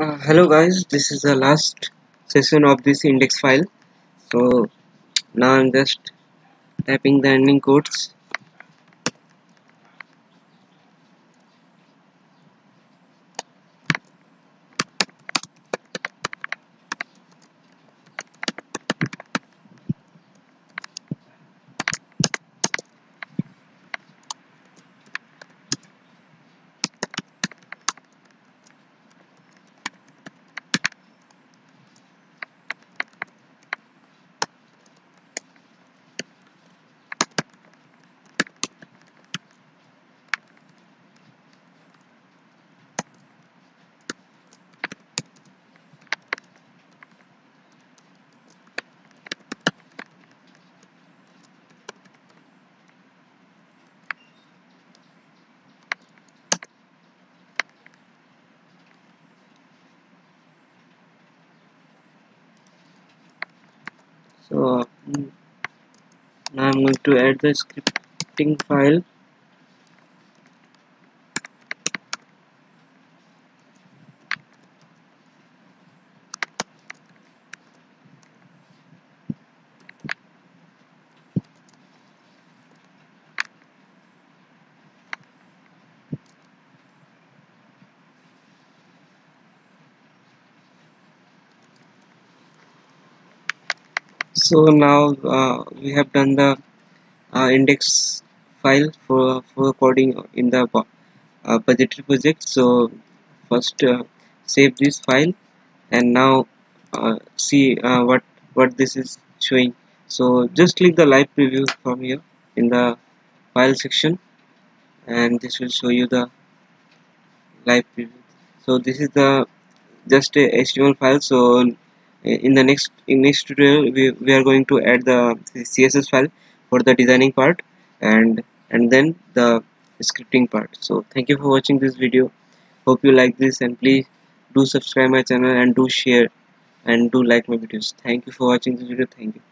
Uh, hello guys, this is the last session of this index file. So now I'm just typing the ending codes. So mm, now I'm going to add the scripting file. So now uh, we have done the uh, index file for, for coding in the uh, budgetary project. So first uh, save this file and now uh, see uh, what what this is showing. So just click the live preview from here in the file section and this will show you the live preview. So this is the just a HTML file. So in the next in next tutorial we, we are going to add the, css file for the designing part and and then the scripting part. So thank you for watching this video. Hope you like this and please do subscribe my channel and do share and do like my videos. Thank you for watching this video. Thank you